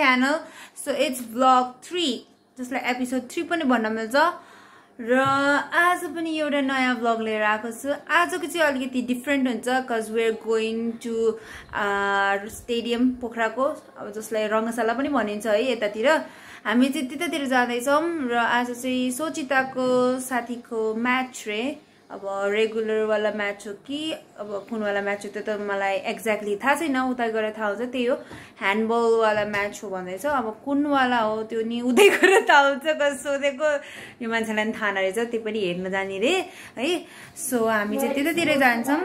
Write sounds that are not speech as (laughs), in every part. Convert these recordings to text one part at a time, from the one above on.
channel. So it's vlog 3 जसलाई episode three पनि भन्न मिल्छ। र आज पनि एउटा नयाँ भ्लग लिएर आएको छु। आजको चाहिँ अलिकति डिफ्रेन्ट हुन्छ cause we're going to stadium पोखराको अब जसलाई रङ्गशाला पनि भनिन्छ है यतातिर। हामी चाहिँ त्यतातिर जाँदैछौँ र आज चाहिँ सोचिताको साथीको म्याच रे। अब रेगुलरवाला म्याच हो कि अब कुनवाला म्याच हो त्यो त मलाई एक्ज्याक्टली थाहा छैन उता गएर थाहा हुन्छ त्यही हो। ह्यान्डबलवाला म्याच हो भन्दैछ। अब कुनवाला हो त्यो नि उतै गएर थाहा हुन्छ कस सोधेको। यो मान्छेलाई पनि थाहा नरहेछ त्यो पनि हेर्न जाने रे है। सो हामी चाहिँ त्यतातिर जान्छौँ।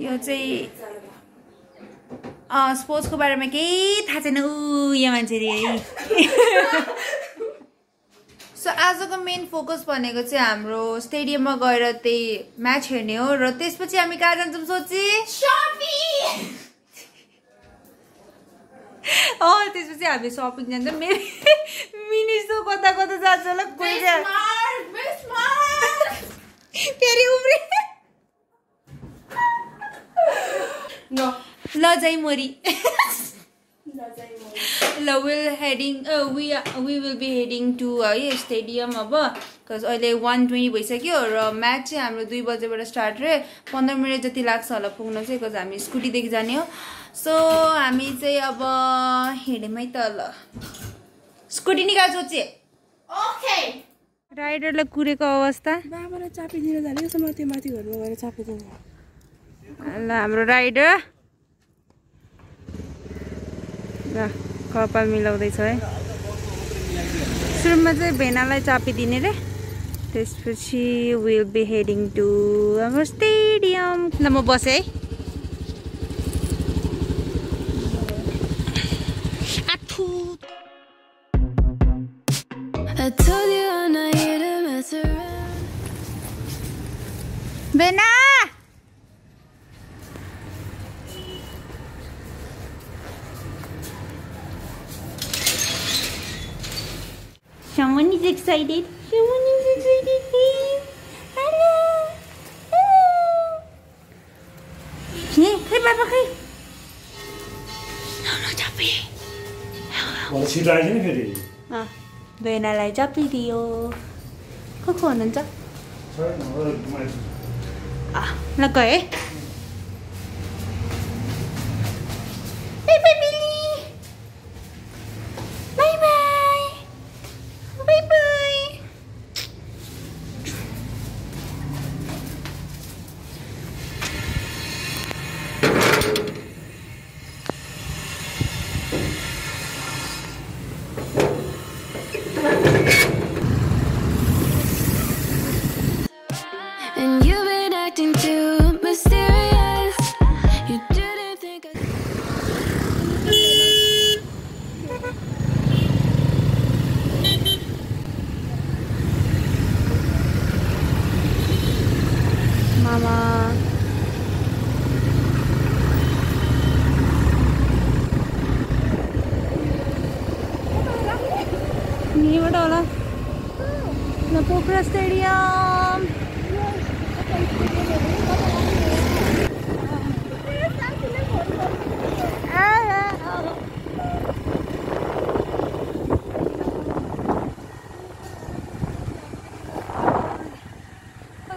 यो चाहिँ स्पोर्ट्सको बारेमा केही थाहा छैन। ऊ यो मान्छे (laughs) सो आजको मेन फोकस भनेको चाहिँ हाम्रो स्टेडियममा गएर त्यही म्याच हेर्ने हो र त्यसपछि हामी कहाँ जान्छौँ सोची? अँ त्यसपछि हामी सपिङ जान्छौँ। मेरो मिनिस त कता कता जान्छ होला? कोही फेरि ल जाइ मोरी। ल will heading we we will be heading to है स्टेडियम अब बिकज अहिले वान ट्वेन्टी भइसक्यो र म्याच चाहिँ हाम्रो दुई बजेबाट स्टार्ट रे पन्ध्र मिनट जति लाग्छ होला पुग्न चाहिँ बिकज हामी स्कुटीदेखि जाने हो। सो हामी चाहिँ अब हिँड्यौँ है त ल। स्कुटी निकाल सोचे राइडरलाई कुरेको अवस्था। बाबालाई चापिदिएर जाने माथि माथि घरमा गएर चापिदिनु ल हाम्रो राइडर। ल कपाल मिलाउँदैछ है। सुरुमा चाहिँ भेनालाई चापिदिने रे। त्यसपछि विल बी हेडिङ टु हाम्रो स्टेडियम ल म बसेँ है। आठु Someone is excited. Someone is excited. Hello. Hello. Hey, hey, Papa, hey. No, no, Chappy. What he doing here? Ah, when I like Chappy, Dio. Coco, Nanja. Sorry, no, my. Ah, là cái.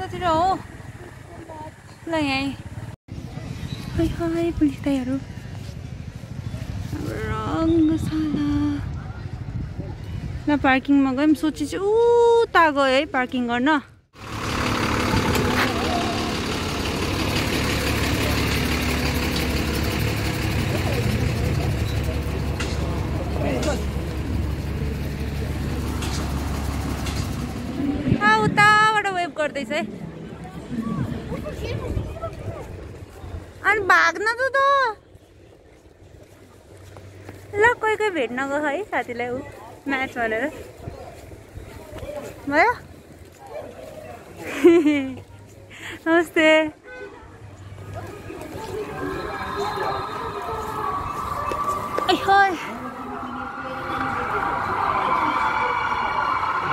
कतातिर हो ल यहीँ। हाई हाई police दाईहरू। रङ्गशाला। ल पार्किङमा गयौँ सोचेपछि उता गयो है पार्किङ गर्न आ, उताबाट वेभ गर्दैछ है अनि भाग्न त त ल कोही कोही भेट्न गयो है साथीलाई ऊ म्याच भनेर। भयो। (laughs) नमस्ते ऐ हाय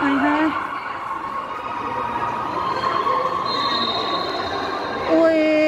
हाय हाय ओए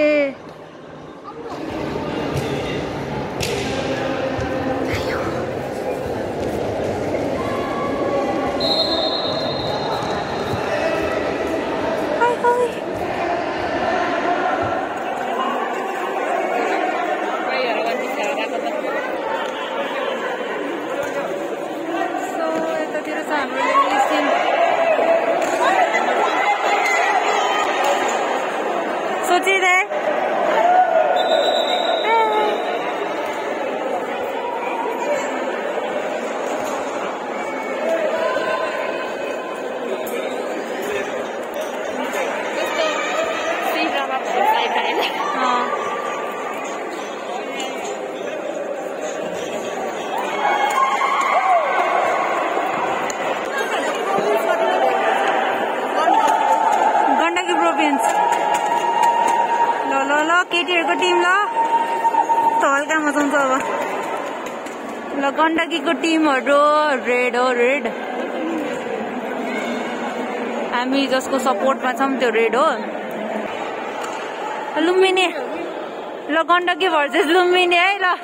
ल केटीहरूको टिम ल त हल्का मचाउँछ अब ल गण्डकीको टिमहरू रेड हो रेड। हामी जसको सपोर्टमा छौँ त्यो रेड हो। लुम्बिनी ल गण्डकी भर्सेस लुम्बिनी है ल।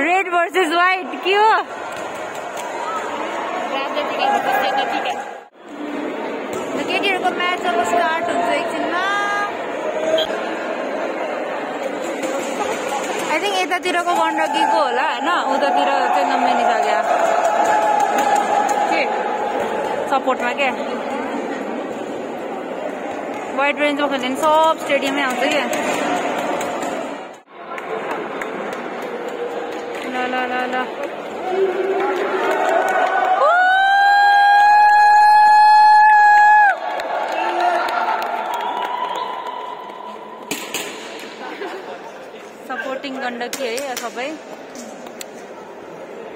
रेड भर्सेस व्हाइट के हो? केटीहरूको म्याच अब स्टार्ट हुन्छ एकछिनमा। आई थिङ्क यतातिरको गण्डकीको होला होइन उतातिर चाहिँ लुम्बिनी छ क्या के सपोर्टमा क्या वाइट रेन्जमा खेल्यो भने सब स्टेडियममै आउँछ क्या ल ल ल ल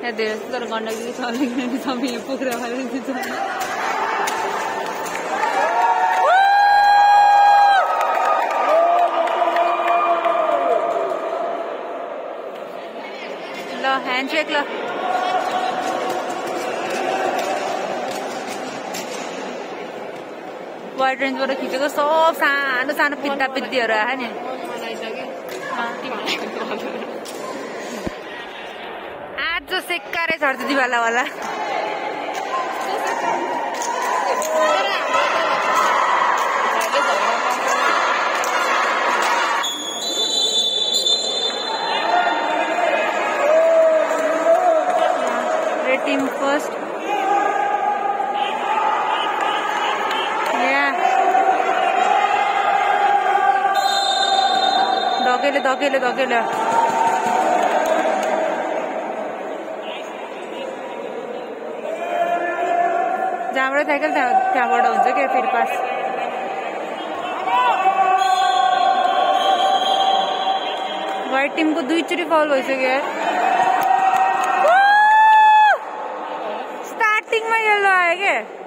यहाँ धेरै जस्तो तर गण्डकी छ अलिकति सबै यहाँ पुग्रा ल ह्यान्डसेक ल वाइड रेन्जबाट खिचेको सब सानो सानो पित्ता पित्तीहरू आयो नि बच्चों सिक्का रे सरस्वती वाला। वाला टीम फ़र्स्ट दौकेले दौकेले दौकेले जहाँबाट साइकल त्यहाँ त्यहाँबाट हुन्छ क्या फेरि पास? वाइट टिमको दुईचोटि फल भइसक्यो स्टार्टिङमा येल्लो आयो के?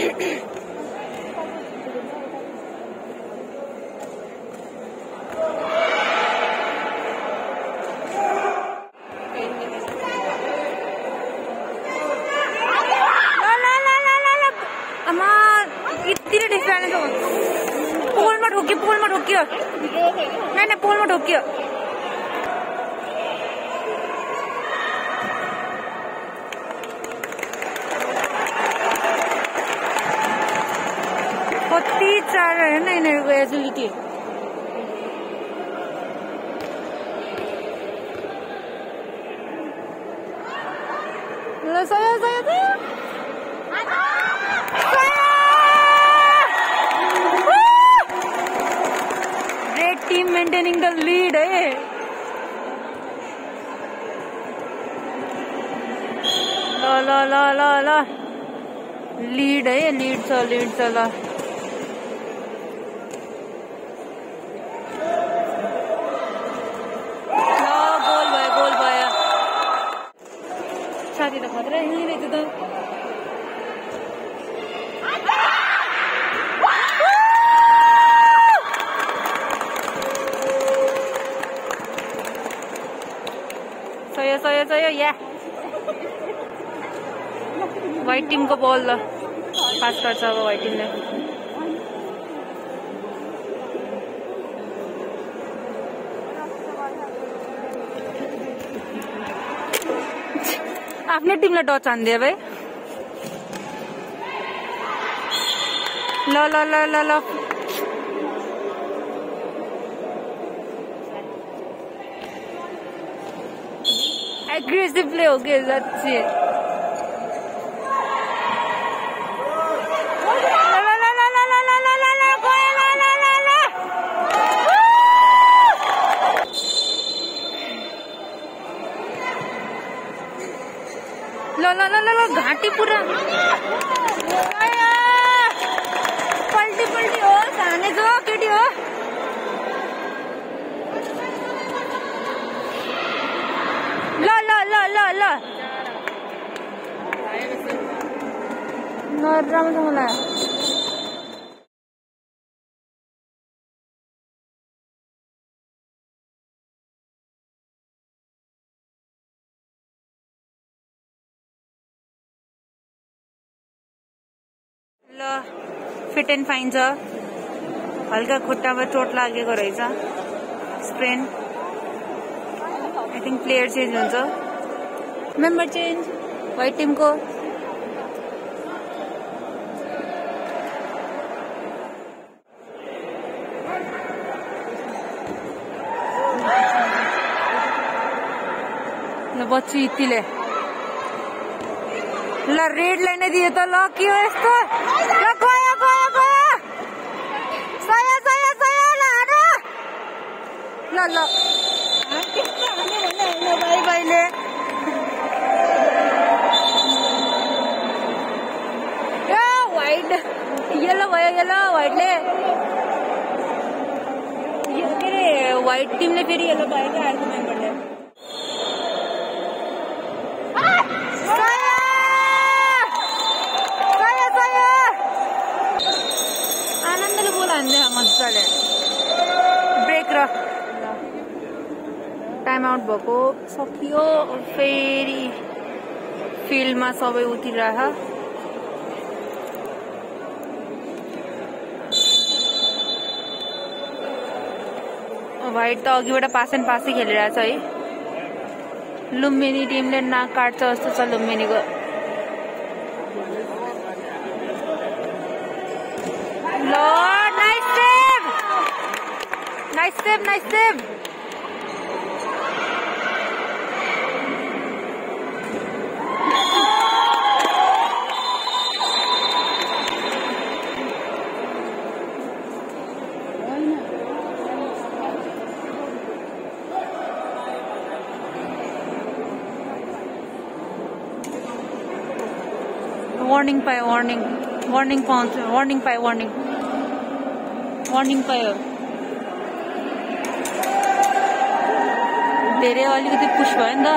Ahem. (coughs) team maintaining the lead, eh? La la la la la. Lead, eh? Lead sa, lead sa la. Goal भाई गोल भाई शादी तो खतरा हिल नहीं देते तो व्हाइट टिमको बल ल। पास गर्छ अब व्हाइट टिमले आफ्नै टिमलाई टच हानिदियो भाइ ल ल ल ल ल। एग्रेसिभ प्ले हो कि साँच्ची ल घाँटी पुरा! पल्टी पल्टी हो हानेको केटी हो। ल ल ल ल ल। राम्रोसँग लाग्यो फिट एन्ड फाइन छ हल्का खुट्टामा चोट लागेको रहेछ sprain I think player change हुन्छ मेंबर चेन्ज वाइट टिमको बच्ची यतिले ल. रेड लाइन दियो त ल हो لا باي باي ليه يا وايد يلا وايا يلا وايد ليه वाइट टीम ने फिर येलो बाय का आर्गुमेंट कर लिया आनंद बोला मस्त टाइम आउट भएको सकियो फेरि फिल्डमा सबै उत्रिरह वाइट त अघिबाट पास एन्ड पासै खेलिरहेछ है। लुम्बिनी टिमले नाक काट्छ जस्तो छ लुम्बिनीको। Lord, nice save! Nice warning पायो वार्निङ वार्निङ पाउँछ वार्निङ पायो वार्निङ वार्निङ पायो धेरै अलिकति पुस भयो नि त।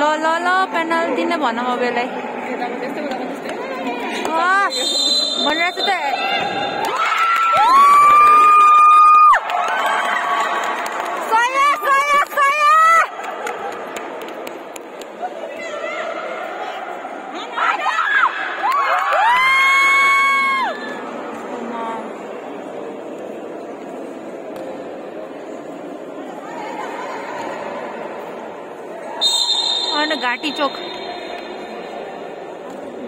ल ल ल पेनल्टी नै भन अब यसलाई। भनिरहेको छु त। घाँटी चोक।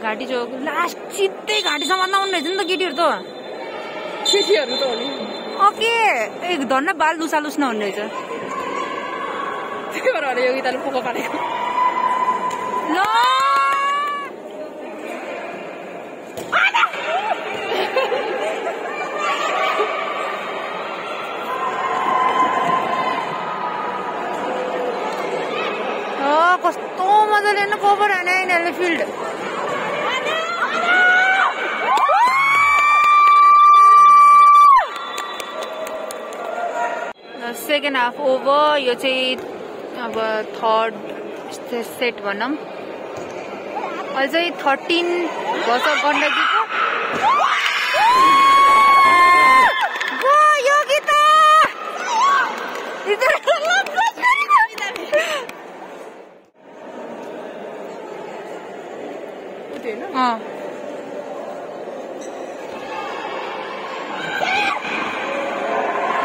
घाँटी चोक। लास्ट सिधै घाँटीसम्म नआउनु रहेछ नि त केटीहरू त। केटीहरू त ओके ए धन्न बाल लुसा लुस नहुने रहेछ। त्यही भएर योगिताले पोको पारेको। ल! यिनीहरूले फिल्ड सेकेन्ड हाफ ओभर यो चाहिँ अब थर्ड सेट भनौँ। अहिले चाहिँ थर्टिन गण्डकीको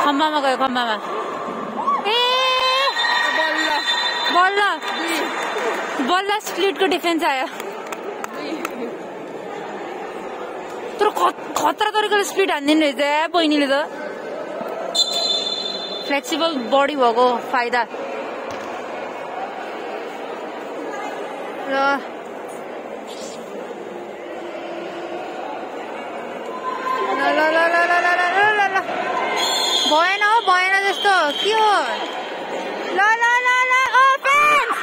खम्बामा गयो खम्बामा ए! बल्ल। बल्ल स्प्लिटको डिफेन्स आयो। तर खत- खतरा तरिकाले स्पिड हानिदिनु रहेछ ए बहिनीले त। फ्लेक्सिबल बडी भएको फाइदा। र भएन हो भएन जस्तो। के हो? ल ल ल ल ओपेन्स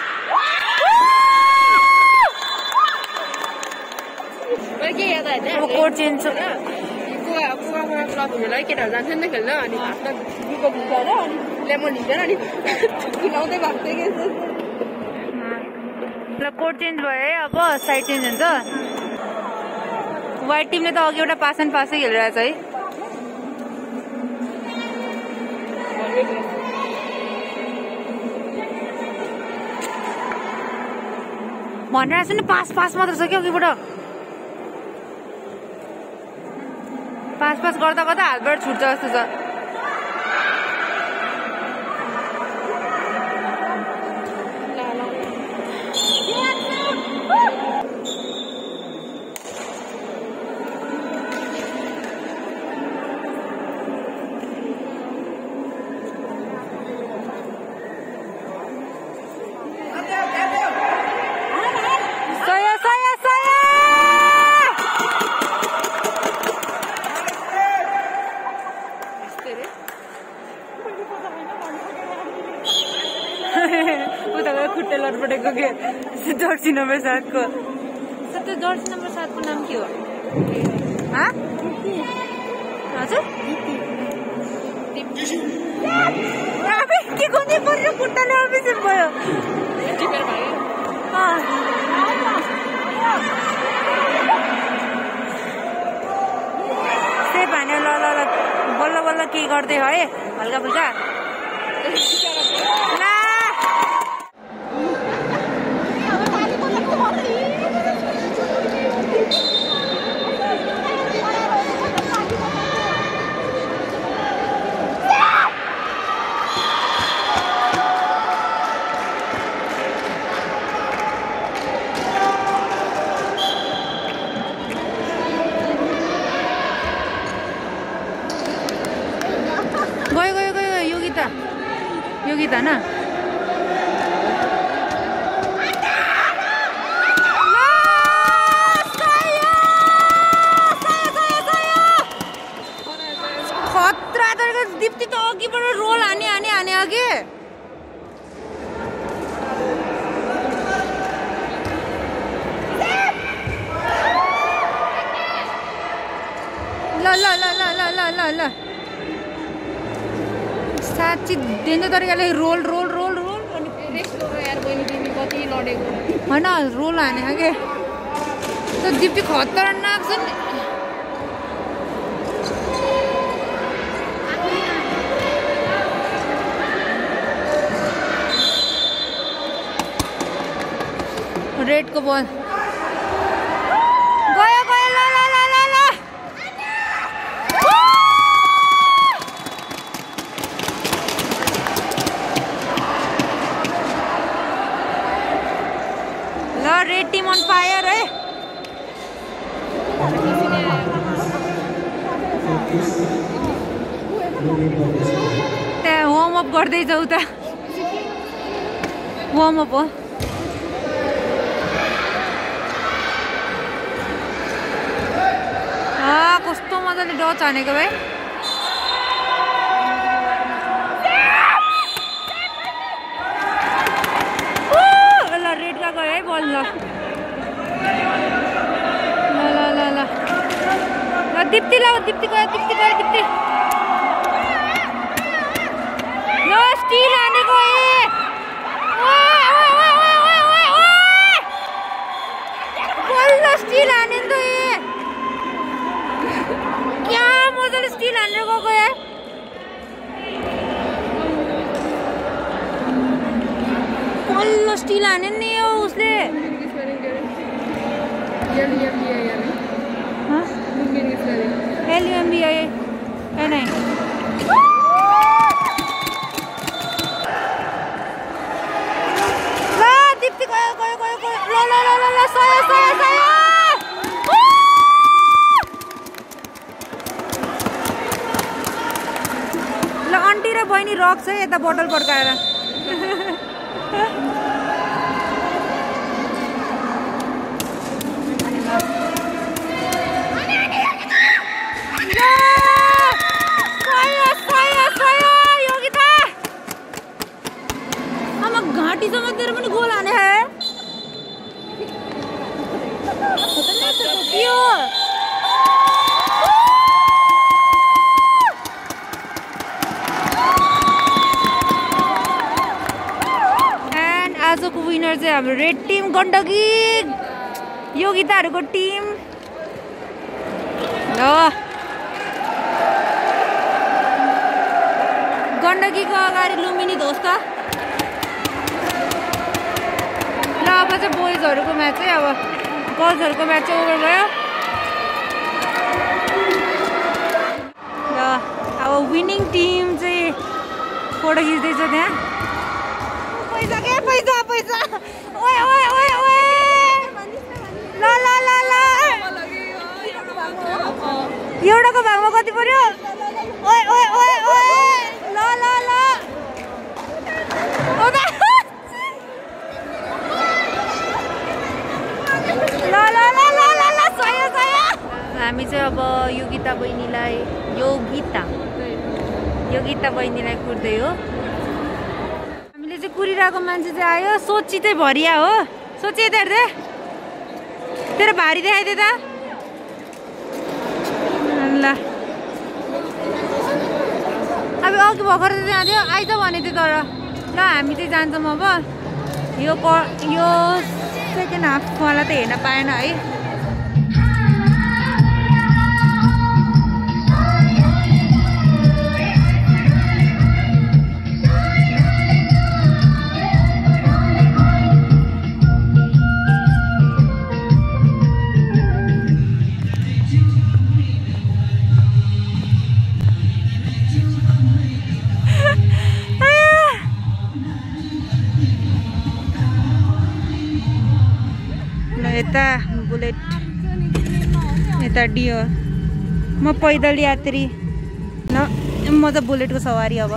के याद आयो कोट चेन्ज बुवा बुवा बुवा क्लब हुनेलाई केटाहरू जान्छ नि त खेल्न अनि आफ्नो बुको भिजाएर अनि लेमन हिँडेर अनि खुलाउँदै भएको थियो कि कोट चेन्ज भयो है अब साइड चेन्ज हुन्छ। वाइट टिमले त अघि एउटा पास एन्ड पासै खेलिरहेछ है। भनेर नि पास पास मात्र छ क्या पास पास गर्दा गर्दा हातबाट छुट्छ जस्तो छ। (laughs) उता गएर खुट्टा लटपटेको के? जर्सी नम्बर सातको। त्यो जर्सी नम्बर सातको नाम के हो? हजुर? के गर्दै पऱ्यो खुट्टाले अफिस भयो। त्यही भन्यो ल ल ल बल्ल बल्ल के गर्दै है? 哪个不在？तरिकाले रोल रोल रोल रोल। बहिनी तिमी कति लडेको होइन रोल हाने के। त्यो दिप्ती खतरनाक छ नि रेडको बल। टीम ऑन फायर है ते वार्म अप गर्दै जाउँ त वार्म अप हो कस्तो मजाले ड हानेको भाइ তৃপ্তি করে Lala, ल अन्टी र बहिनी रक्छ है यता बोतल पड्काएर घाँटी तेरो पनि गोला एन्ड आजको विनर चाहिँ हाम्रो रेड टिम गण्डकी योगिताहरूको टिम ल। गण्डकीको अगाडि लुम्बिनी धोस् त। ल अब चाहिँ बोइजहरूको म्याच है अब। गर्ल्सहरूको म्याच चाहिँ ओभर भयो। ल अब विनिङ टिम चाहिँ फोटो खिच्दैछ त्यहाँ। एउटाको भागमा कति पर्यो ओए ओए ओए ओए ल ल ल ओ दा- ल ल ल ल ल ल सय सय हामी चाहिँ अब योगिता बहिनीलाई योगिता योगिता बहिनीलाई कुर्दै हो हामीले चाहिँ कुरिरहेको मान्छे चाहिँ आयो सोची चाहिँ भरिया हो सोचे त हेर्दै तेरो भारी देखाइदिए त ल अब अघि भर्खर चाहिँ जाँथ्यो आइज भनेको थियो तर ल हामी चाहिँ जान्छौँ अब यो क यो सेकेन्ड हाफवाला त हेर्न पाएन है यता बुलेट यता डियो म पैदल यात्री। ल म त बुलेटको सवारी अब।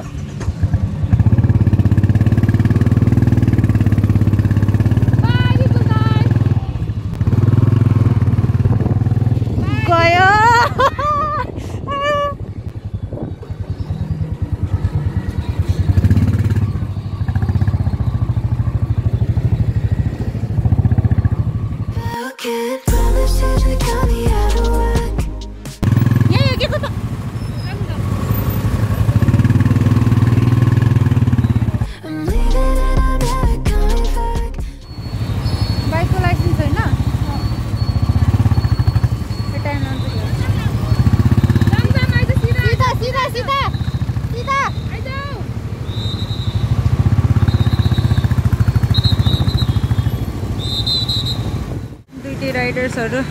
राइडर्सहरू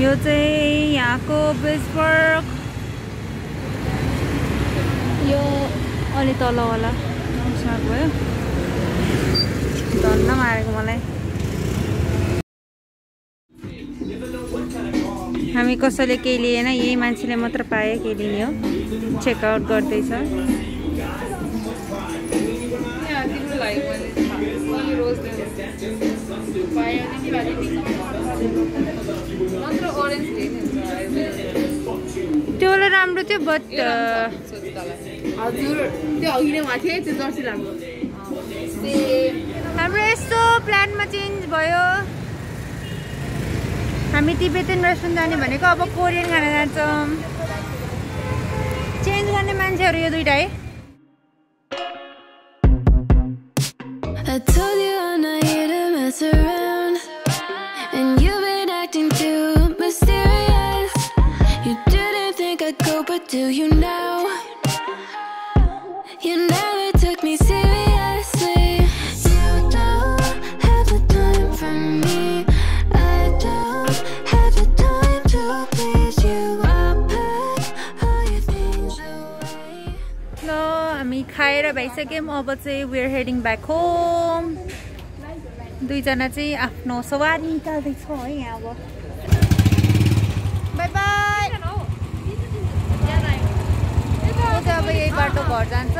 यो चाहिँ यहाँको बेसबर्ग यो अलि तलवाला। नमस्कार भयो। धन्न मारेको मलाई। हामी कसैले केही लिएन यही मान्छेले मात्र पायो केही लिने हो। चेकआउट गर्दैछ। त्यो वाला राम्रो थियो बट हजुर त्यो अघि नै भएको थियो त्यो जर्सी राम्रो। हाम्रो यस्तो प्लानमा चेन्ज भयो। हामी तिब्बतन रेस्टुरेन्ट जाने भनेको अब कोरियन खान जान्छौँ चेन्ज गर्ने मान्छेहरू यो दुइटा है। Do you now? You never took me seriously. You don't have the time for me. I don't have the time to please you. I pack all your things away. ल हामी खाएर भइसक्यौँ अब चाहिँ वेयर हेडिङ ब्याक होम दुईजना चाहिँ आफ्नो सवारी निकाल्दैछ है अब बाई बाई म चाहिँ अब यही बाटो घर जान्छ।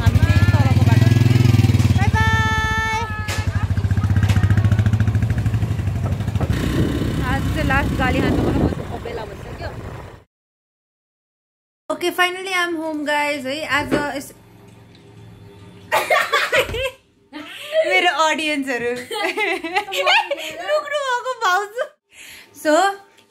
हामी चाहिँ तलको बाटो। बाई बाई आज चाहिँ लास्ट गाली बेला भइसक्यो। Okay finally I'm home guys है। आज (laughs) मेरो अडियन्सहरू लुक्नु (laughs) (laughs) भएको भाउजू सो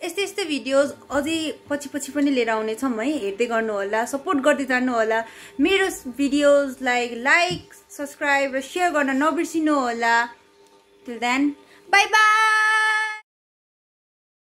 यस्तै यस्तै भिडियोज अझै पछि पछि पनि लिएर आउनेछौँ है। हेर्दै गर्नु होला सपोर्ट गर्दै जानु होला मेरो भिडियोजलाई लाइक सब्सक्राइब र सेयर गर्न नबिर्सिनु होला टिल देन बाई बाई